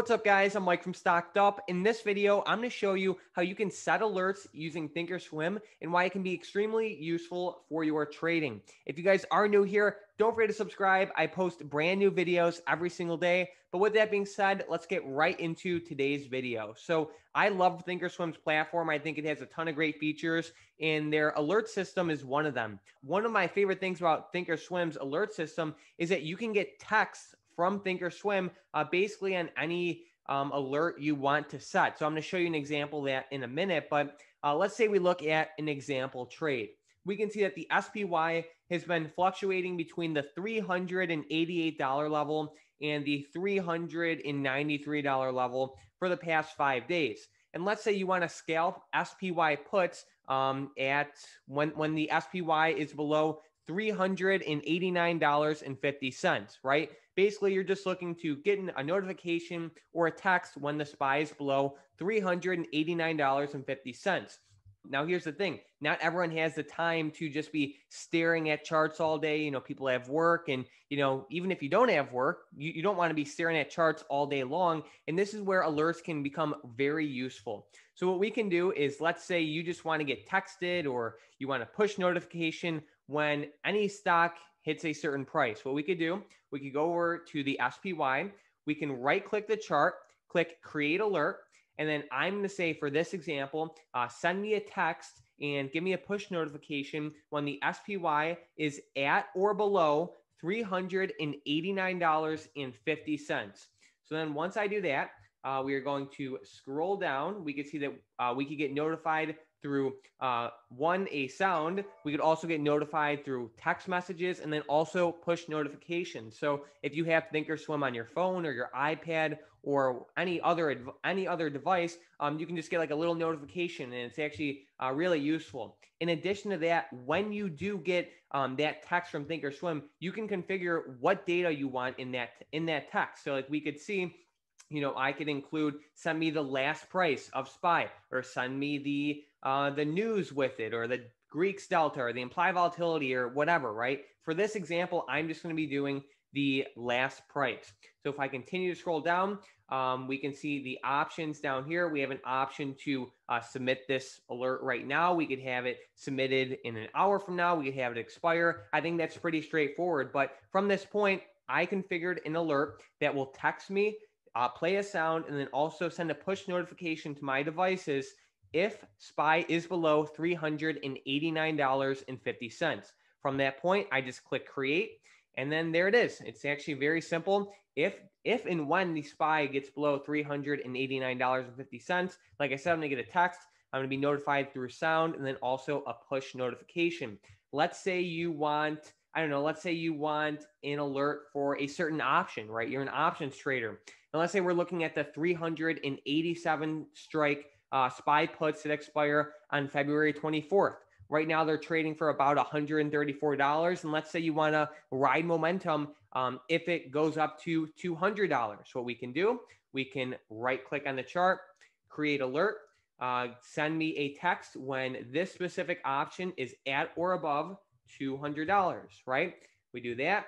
What's up guys, I'm Mike from Stocked Up. In this video, I'm gonna show you how you can set alerts using Thinkorswim and why it can be extremely useful for your trading. If you guys are new here, don't forget to subscribe. I post brand new videos every single day. But with that being said, let's get right into today's video. So I love Thinkorswim's platform. I think it has a ton of great features and their alert system is one of them. One of my favorite things about Thinkorswim's alert system is that you can get texts from Thinkorswim, uh, basically on any um, alert you want to set. So I'm going to show you an example that in a minute, but uh, let's say we look at an example trade. We can see that the SPY has been fluctuating between the $388 level and the $393 level for the past five days. And let's say you want to scalp SPY puts um, at when, when the SPY is below $389.50, right? Basically, you're just looking to get a notification or a text when the SPY is below $389.50. Now, here's the thing not everyone has the time to just be staring at charts all day. You know, people have work, and, you know, even if you don't have work, you, you don't want to be staring at charts all day long. And this is where alerts can become very useful. So, what we can do is let's say you just want to get texted or you want to push notification when any stock hits a certain price. What we could do, we could go over to the SPY, we can right click the chart, click create alert, and then I'm going to say for this example, uh, send me a text and give me a push notification when the SPY is at or below $389.50. So then once I do that, uh, we are going to scroll down. We can see that uh, we could get notified through uh, one a sound. We could also get notified through text messages and then also push notifications. So if you have thinkorswim on your phone or your ipad or any other any other device um, you can just get like a little notification and it's actually uh, really useful. In addition to that when you do get um, that text from thinkorswim you can configure what data you want in that in that text. So like we could see you know, I could include send me the last price of SPY or send me the uh, the news with it or the Greeks delta or the implied volatility or whatever, right? For this example, I'm just going to be doing the last price. So if I continue to scroll down, um, we can see the options down here. We have an option to uh, submit this alert right now. We could have it submitted in an hour from now. We could have it expire. I think that's pretty straightforward. But from this point, I configured an alert that will text me uh, play a sound, and then also send a push notification to my devices if SPY is below $389.50. From that point, I just click create, and then there it is. It's actually very simple. If if and when the SPY gets below $389.50, like I said, I'm gonna get a text. I'm gonna be notified through sound and then also a push notification. Let's say you want I don't know, let's say you want an alert for a certain option, right? You're an options trader. And let's say we're looking at the 387 strike uh, SPY puts that expire on February 24th. Right now, they're trading for about $134. And let's say you want to ride momentum um, if it goes up to $200. What we can do, we can right click on the chart, create alert, uh, send me a text when this specific option is at or above $200, right? We do that.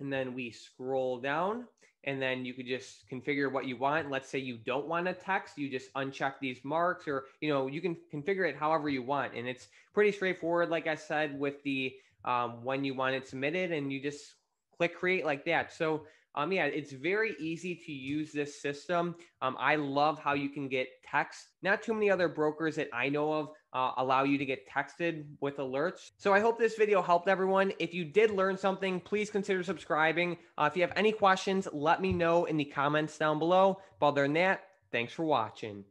And then we scroll down and then you could just configure what you want. Let's say you don't want a text, you just uncheck these marks or, you know, you can configure it however you want. And it's pretty straightforward, like I said, with the um, when you want it submitted and you just click create like that. So um, yeah, it's very easy to use this system. Um, I love how you can get text. Not too many other brokers that I know of uh, allow you to get texted with alerts. So I hope this video helped everyone. If you did learn something, please consider subscribing. Uh, if you have any questions, let me know in the comments down below. But other than that, thanks for watching.